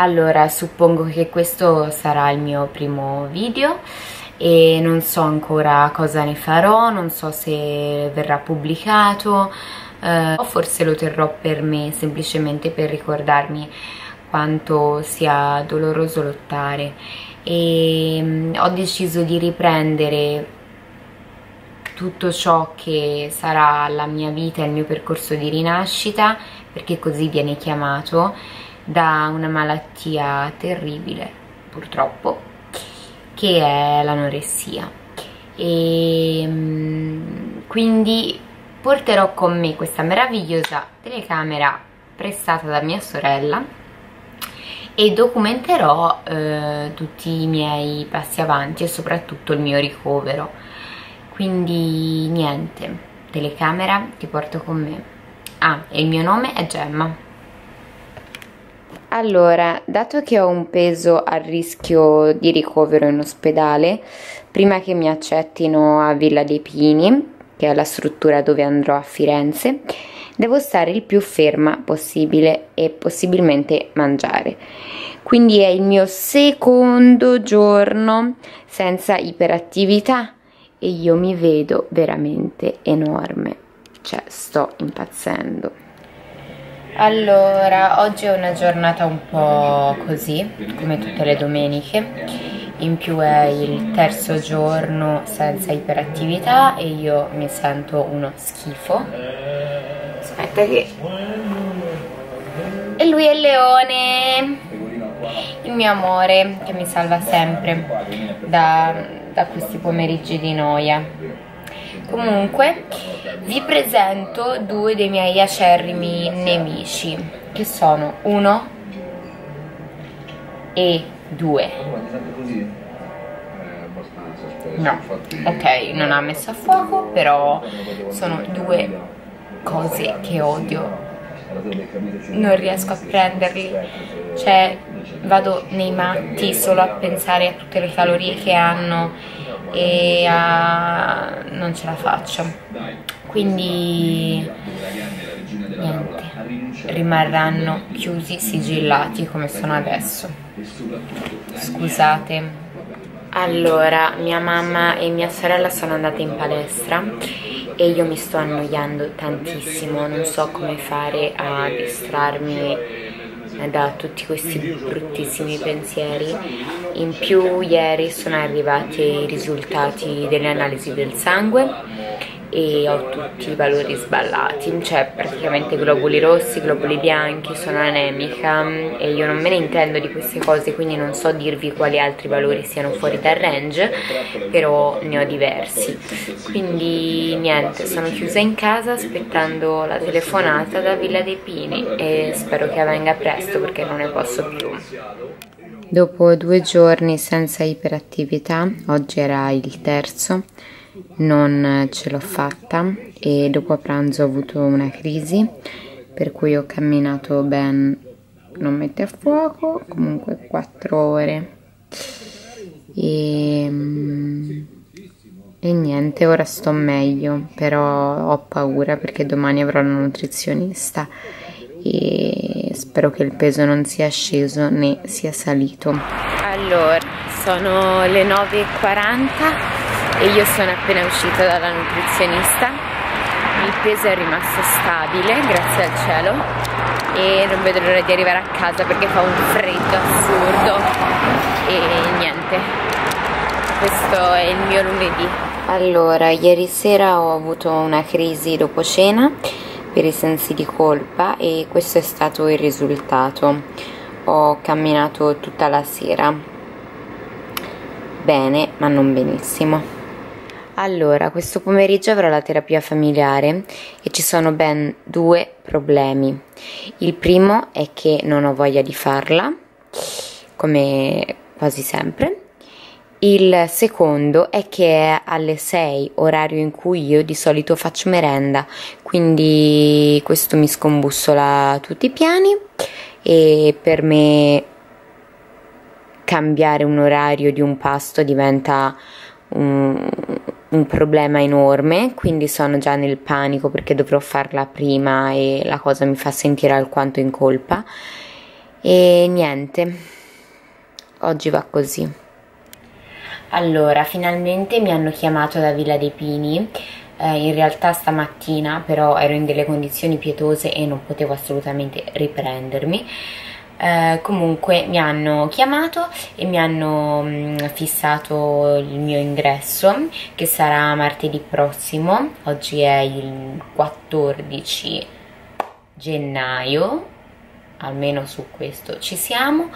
Allora, suppongo che questo sarà il mio primo video e non so ancora cosa ne farò, non so se verrà pubblicato eh, o forse lo terrò per me semplicemente per ricordarmi quanto sia doloroso lottare. E mh, ho deciso di riprendere tutto ciò che sarà la mia vita il mio percorso di rinascita perché così viene chiamato da una malattia terribile purtroppo che è l'anoressia. E mm, quindi porterò con me questa meravigliosa telecamera prestata da mia sorella e documenterò eh, tutti i miei passi avanti e soprattutto il mio ricovero. Quindi niente telecamera ti porto con me. Ah e il mio nome è Gemma allora, dato che ho un peso a rischio di ricovero in ospedale, prima che mi accettino a Villa dei Pini, che è la struttura dove andrò a Firenze, devo stare il più ferma possibile e possibilmente mangiare. Quindi è il mio secondo giorno senza iperattività e io mi vedo veramente enorme, cioè sto impazzendo. Allora, oggi è una giornata un po' così, come tutte le domeniche, in più è il terzo giorno senza iperattività e io mi sento uno schifo. Aspetta che... E lui è il leone, il mio amore, che mi salva sempre da, da questi pomeriggi di noia. Comunque vi presento due dei miei acerrimi nemici che sono uno e due. No, ok, non ha messo a fuoco, però sono due cose che odio. Non riesco a prenderli, cioè vado nei matti solo a pensare a tutte le calorie che hanno e a... non ce la faccio. Quindi niente. Rimarranno chiusi sigillati come sono adesso. Scusate. Allora mia mamma e mia sorella sono andate in palestra e io mi sto annoiando tantissimo. Non so come fare a distrarmi da tutti questi bruttissimi pensieri. In più ieri sono arrivati i risultati delle analisi del sangue e ho tutti i valori sballati, cioè praticamente globuli rossi, globuli bianchi, sono anemica e io non me ne intendo di queste cose quindi non so dirvi quali altri valori siano fuori dal range, però ne ho diversi. Quindi niente, sono chiusa in casa aspettando la telefonata da Villa dei Pini e spero che avvenga presto perché non ne posso più. Dopo due giorni senza iperattività, oggi era il terzo, non ce l'ho fatta e dopo pranzo ho avuto una crisi per cui ho camminato ben non mette a fuoco comunque 4 ore. E, e niente ora sto meglio però ho paura perché domani avrò la nutrizionista e spero che il peso non sia sceso né sia salito. Allora sono le 9.40 e io sono appena uscita dalla nutrizionista. Il peso è rimasto stabile grazie al cielo. E non vedo l'ora di arrivare a casa perché fa un freddo assurdo. E niente. Questo è il mio lunedì. Allora ieri sera ho avuto una crisi dopo cena per i sensi di colpa e questo è stato il risultato. Ho camminato tutta la sera. Bene ma non benissimo allora, questo pomeriggio avrò la terapia familiare e ci sono ben due problemi. Il primo è che non ho voglia di farla, come quasi sempre. Il secondo è che è alle 6, orario in cui io di solito faccio merenda, quindi questo mi scombussola tutti i piani e per me cambiare un orario di un pasto diventa un, un problema enorme, quindi sono già nel panico perché dovrò farla prima e la cosa mi fa sentire alquanto in colpa. e niente, oggi va così. Allora, finalmente mi hanno chiamato da Villa dei Pini, eh, in realtà stamattina però ero in delle condizioni pietose e non potevo assolutamente riprendermi. Eh, comunque mi hanno chiamato e mi hanno mh, mm, fissato il mio ingresso che sarà martedì prossimo, oggi è il 14 gennaio almeno su questo ci siamo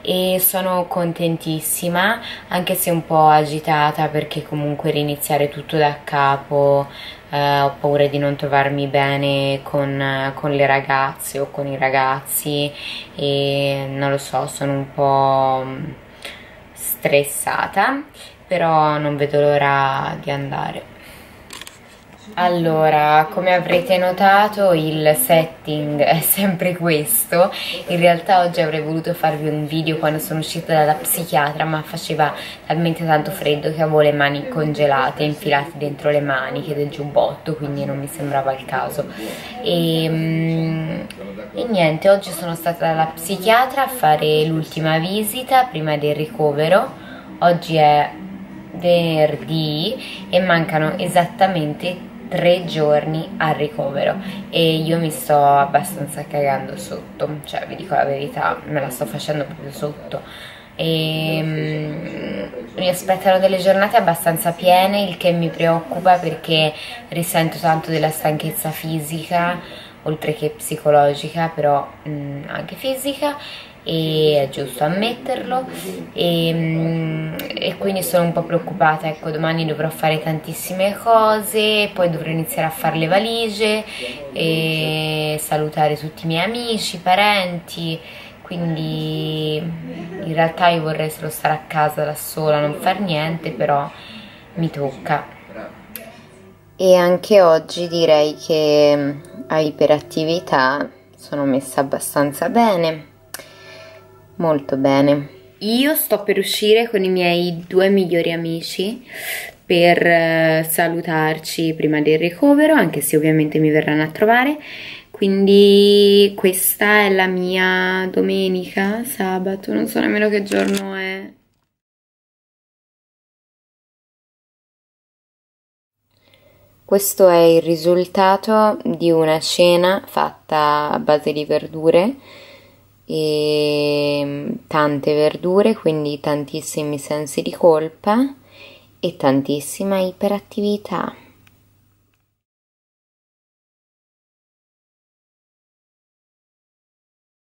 e sono contentissima anche se un po' agitata perché comunque riniziare tutto da capo eh, ho paura di non trovarmi bene con, con, le ragazze o con i ragazzi e non lo so sono un po' stressata però non vedo l'ora di andare allora, come avrete notato il setting è sempre questo, in realtà oggi avrei voluto farvi un video quando sono uscita dalla psichiatra ma faceva talmente tanto freddo che avevo le mani congelate, infilate dentro le maniche del giubbotto, quindi non mi sembrava il caso. E, mm, e niente, oggi sono stata dalla psichiatra a fare l'ultima visita prima del ricovero, oggi è venerdì e mancano esattamente tre giorni al ricovero e io mi sto abbastanza cagando sotto, cioè vi dico la verità, me la sto facendo proprio sotto. E um, mi aspettano delle giornate abbastanza piene, il che mi preoccupa perché risento tanto della stanchezza fisica, oltre che psicologica, però um, anche fisica e è giusto ammetterlo. E, mm, e, quindi sono un po' preoccupata ecco domani dovrò fare tantissime cose poi dovrò iniziare a fare le valigie e salutare tutti i miei amici, parenti. Quindi in realtà io vorrei solo stare a casa da sola non far niente però mi tocca e anche oggi direi che a iperattività sono messa abbastanza bene Molto bene. Io sto per uscire con i miei due migliori amici per eh, salutarci prima del ricovero, anche se ovviamente mi verranno a trovare. Quindi questa è la mia domenica, sabato, non so nemmeno che giorno è. Questo è il risultato di una cena fatta a base di verdure e tante verdure, quindi tantissimi sensi di colpa e tantissima iperattività.